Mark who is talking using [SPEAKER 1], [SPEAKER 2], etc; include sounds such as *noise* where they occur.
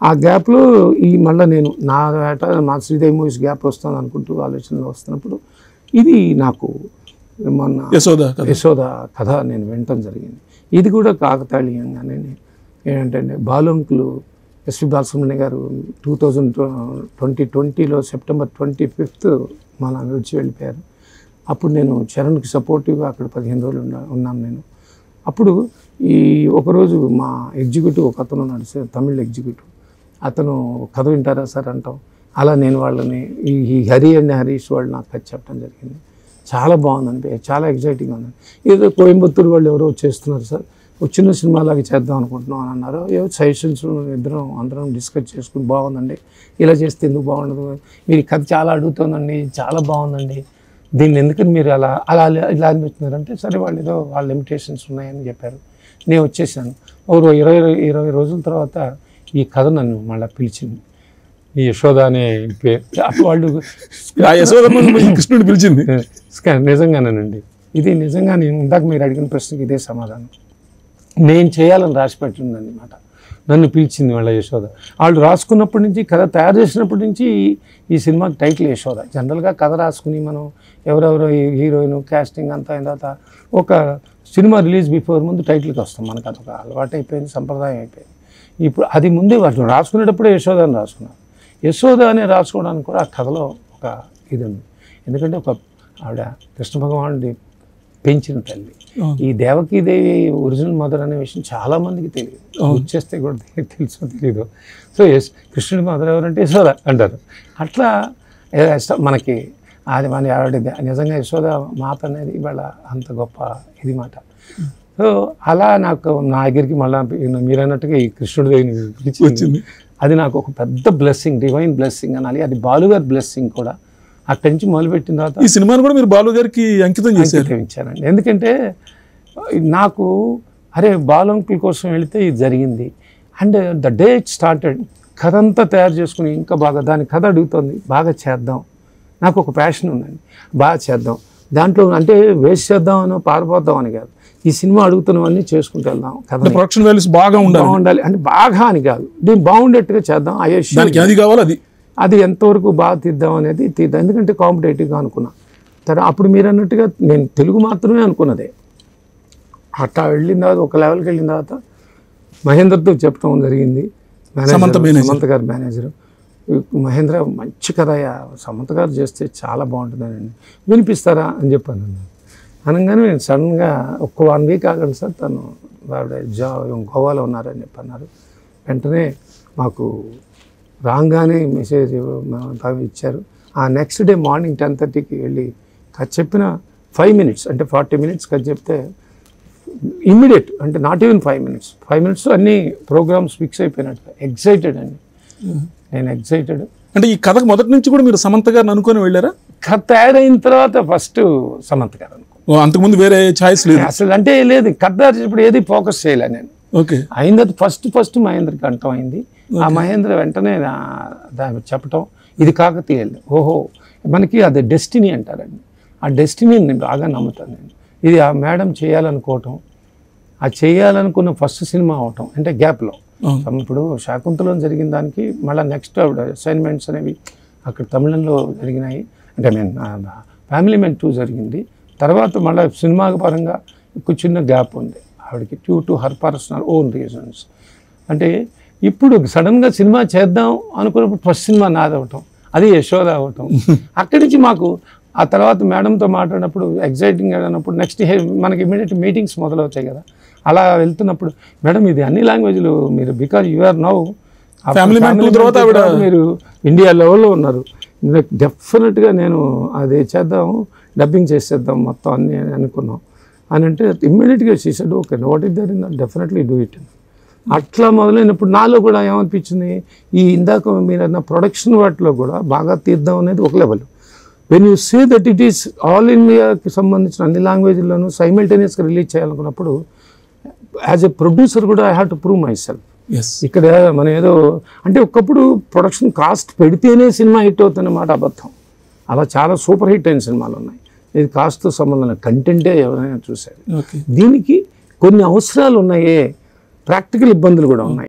[SPEAKER 1] ఆ గ్యాప్లో ఈ మళ్ళీ నేను నా వేట మా శ్రీదేవి మూవీస్ గ్యాప్ వస్తుంది అనుకుంటూ ఆలోచనలో వస్తున్నప్పుడు ఇది నాకు మొన్న
[SPEAKER 2] యశోద
[SPEAKER 1] యశోద కథ నేను వినటం జరిగింది. ఇది కూడా కాకతాళీయంగానే ఏంటంటే బాలంకులు ఎస్వి బాలసుబ్రహ్మణ్య గారు టూ థౌజండ్ ట్వంటీ ట్వంటీలో సెప్టెంబర్ ట్వంటీ ఫిఫ్త్ మన విడిచి వెళ్ళిపోయారు. అప్పుడు నేను చరణ్కి సపోర్టివ్గా అక్కడ పదిహేను రోజులు ఉన్నా ఉన్నాను నేను. అప్పుడు ఈ ఒకరోజు మా ఎగ్జిక్యూటివ్ ఒక అతను ఉన్నాడు సార్ తమిళ్ ఎగ్జిక్యూటివ్ అతను కథ వింటారా సార్ అంటాం. అలా నేను వాళ్ళని ఈ ఈ హరి అండ్ హరీష్ వాళ్ళు నాకు కథ చెప్పడం జరిగింది. చాలా బాగుందండి చాలా ఎగ్జైటింగ్ ఉంది. ఏదో కోయంబత్తూరు వాళ్ళు ఎవరో చేస్తున్నారు సార్. వచ్చిన సినిమాలాగా చేద్దాం అనుకుంటున్నాం అని అన్నారు. ఏవో సజెషన్స్ ఇద్దరం అందరం డిస్కస్ చేసుకుని బాగుందండి. ఇలా చేస్తే ఎందుకు బాగుండదు? మీరు ఈ కథ చాలా అడుగుతుందండి చాలా బాగుందండి. దీన్ని ఎందుకని మీరు అలా అలా ఇలా అనిపిస్తున్నారంటే సరే వాళ్ళు ఏదో వాళ్ళ లిమిటేషన్స్ ఉన్నాయని చెప్పారు. నేను వచ్చేసాను. ఓ ఇరవై ఇరవై రోజుల తర్వాత ఈ కథ నన్ను మళ్ళీ పిలిచింది. ఈ యశోద అనే పేరు. వాళ్ళు
[SPEAKER 2] కృష్ణుడు పిలిచింది.
[SPEAKER 1] నిజంగానేనండి. ఇది నిజంగా నేను ఇందాక మీరు అడిగిన ప్రశ్నకి ఇదే సమాధానం. నేను చేయాలని రాసి పెట్టిందన్నమాట. నన్ను పిలిచింది వాళ్ళ యశోద. వాళ్ళు రాసుకున్నప్పటి నుంచి కథ తయారు చేసినప్పటి నుంచి ఈ- సినిమాకి టైటిల్ యశోద. జనరల్గా కథ రాసుకుని మనం ఎవరెవరో హీరోయిన్ కాస్టింగ్ అంతా అయిన తర్వాత ఒక సినిమా రిలీజ్ బిఫోర్ ముందు టైటిల్కి వస్తాం. మనకు అదొక అలవాటు అయిపోయింది సంప్రదాయం అయిపోయింది ఇప్పుడు అది ముందే వాళ్ళు రాసుకునేటప్పుడే యశోద అని రాసుకున్నారు యశోద అని రాసుకోవడానికి కూడా ఆ కథలో ఒక ఇది ఉంది ఎందుకంటే ఒక ఆవిడ కృష్ణ భగవానుడి పెంచిన తల్లి. ఈ దేవకీదేవి ఒరిజినల్ మదర్ అనే విషయం చాలా మందికి తెలియదు. వచ్చేస్తే కూడా తెలుసో తెలియదు సో ఎస్ కృష్ణుడి మదర్ ఎవరంటే యశోద అంటారు. అట్లా మనకి అది మన ఆవిడ నిజంగా యశోద మాత అనేది ఇవాళ అంత గొప్ప ఇది మాట. సో అలా నాకు నా దగ్గరికి మళ్ళీ మీరు అన్నట్టుగా ఈ కృష్ణుడి దగ్గర.
[SPEAKER 2] వచ్చింది.
[SPEAKER 1] అది నాకు ఒక పెద్ద బ్లెస్సింగ్ డివైన్ బ్లెస్సింగ్ అనాలి. అది బాలుగారి బ్లెస్సింగ్ కూడా. అక్కడి నుంచి మొదలుపెట్టిన తర్వాత
[SPEAKER 2] ఈ సినిమాను కూడా మీరు బాలు గారికి అంకితం
[SPEAKER 1] ఇచ్చానండి ఎందుకంటే నాకు అరే బాలంకుల కోసం వెళితే ఇది జరిగింది. And the day it started. కథ అంతా తయారు చేసుకుని ఇంకా బాగా దాని కథ అడుగుతుంది. బాగా చేద్దాం. నాకు ఒక ప్యాషన్ ఉందండి. బాగా చేద్దాం. దాంట్లో అంటే వేస్ట్ చేద్దామనో పారిపోద్దాం అని కాదు. ఈ సినిమా అడుగుతున్నవన్నీ చేసుకుంటూ వెళ్దాం
[SPEAKER 2] అంటే ప్రొడక్షన్ వాల్యూస్ బాగా ఉండాలి.
[SPEAKER 1] బాగుండాలి. అంటే బాగా అని కాదు. దీన్ని బాగుండేట్టుగా చేద్దాం. అయ్యో
[SPEAKER 2] దానికి అది కావాలి అది.
[SPEAKER 1] అది ఎంతవరకు బాగా తీద్దాం అనేది తీద్దాం. ఎందుకంటే కాంపిటేటివ్గా అనుకున్నా. తర్వాత అప్పుడు మీరు అన్నట్టుగా నేను తెలుగు మాత్రమే అనుకున్నదే. అట్లా వెళ్ళిన తర్వాత ఒక లెవెల్కి వెళ్ళిన తర్వాత మహేందర్తో చెప్పడం జరిగింది. మేనేజర్.
[SPEAKER 2] సమంత
[SPEAKER 1] గారు మేనేజర్ మహేంద్ర మంచి కథ సమంత గారు చేస్తే చాలా బాగుంటుందని వినిపిస్తారా అని చెప్పాను. అనగానే నేను సడన్గా ఒక్క వన్ వీక్ ఆగండి సార్ తను ఆవిడ జా గోవాలో ఉన్నారని చెప్పి అన్నారు వెంటనే మాకు రాగానే మెసేజ్ ఇచ్చారు. ఆ నెక్స్ట్ డే మార్నింగ్ టెన్ థర్టీకి వెళ్ళి కథ చెప్పిన ఫైవ్ మినిట్స్ అంటే ఫార్టీ మినిట్స్ కథ చెప్తే ఇమ్మీడియట్ అంటే not even five minutes five minutes అన్ని ప్రోగ్రామ్స్ ఫిక్స్ అయిపోయినట్టు ఎగ్జైటెడ్ అండి. నేను ఎగ్జైటెడ్
[SPEAKER 2] అంటే ఈ కథకు మొదటి నుంచి కూడా మీరు సమంత గారిని అనుకొని వెళ్ళారా?
[SPEAKER 1] కథ తయారైన తర్వాత ఫస్ట్ సమంత్ గారు అనుకో.
[SPEAKER 2] అంతకుముందు వేరే ఛాయిస్ లేదు.
[SPEAKER 1] అసలు అంటే లేదు కథ ఇప్పుడు ఏది ఫోకస్ చేయలే నేను.
[SPEAKER 2] ఓకే.
[SPEAKER 1] అయింది ఫస్ట్ ఫస్ట్ మహేంద్రకి అంటం అయింది. ఆ మహేంద్ర వెంటనే నా- దా- చెప్పటం ఇది కాకతీయాలి ఓహో మనకి అది డెస్టినీ అంటారండి. ఆ డెస్టినీని నేను బాగా నమ్ముతాను నేను. ఇది ఆ మేడం చేయాలనుకోవటం ఆ చేయాలనుకున్న ఫస్ట్ సినిమా అవటం అంటే గ్యాప్లో. ఇప్పుడు శాకుంతలం జరిగిన దానికి మళ్ళీ నెక్స్ట్ ఆవిడ అసైన్మెంట్స్ అనేవి అక్కడ తమిళంలో జరిగినాయి. అంటే మీన్ ఫ్యామిలీ మెన్ టూ జరిగింది. తర్వాత మళ్ళీ సినిమా పరంగా ఒక చిన్న గ్యాప్ ఉంది. ఆవిడకి due to her personal own reasons అంటే ఇప్పుడు సడన్గా సినిమా చేద్దాం అనుకున్నప్పుడు ఫస్ట్ సినిమా నాది అవటం అది యశోద అవటం. *laughs* అక్కడి నుంచి మాకు ఆ తర్వాత మేడంతో మాట్లాడినప్పుడు ఎగ్జైటింగ్ అయినప్పుడు నెక్స్ట్ మనకి ఇమీడియట్ మీటింగ్స్ మొదలవుతాయి కదా. అలా వెళ్తున్నప్పుడు మేడం ఇది అన్ని లాంగ్వేజ్లు మీరు because you are now
[SPEAKER 2] two తర్వాత
[SPEAKER 1] మీరు ఇండియా లెవెల్లో ఉన్నారు. డెఫినెట్గా నేను అది చేద్దాం డబ్బింగ్ చేసేద్దాం మొత్తం అన్ని అని అనుకున్నాం. అని అంటే ఇమ్మీడియట్గా చేసాడు okay what is there in definitely do it అట్లా మొదలైనప్పుడు నాలో కూడా ఏమనిపించింది? ఈ ఇందాక మీరు అన్న ప్రొడక్షన్ వాటిలో కూడా బాగా తీద్దాం అనేది ఒక level when you say that it is all ఇండియాకి సంబంధించిన అన్ని లాంగ్వేజ్లోనూ సైమిల్టేనియస్గా రిలీజ్ చేయాలనుకున్నప్పుడు యాజ్ ఎ ప్రొడ్యూసర్ కూడా I have to prove myself ఇక్కడ మనం ఏదో అంటే ఒకప్పుడు ప్రొడక్షన్ కాస్ట్ పెడితేనే సినిమా హిట్ అవుతున్నమాట అబద్ధం. అలా చాలా సూపర్ హిట్ అయిన సినిమాలు ఉన్నాయి. ఇది కాస్ట్తో సంబంధం కంటెంటే ఎవరైనా చూశారు. దీనికి కొన్ని అవసరాలు ఉన్నాయే. ప్రాక్టికల్ ఇబ్బందులు కూడా ఉన్నాయి.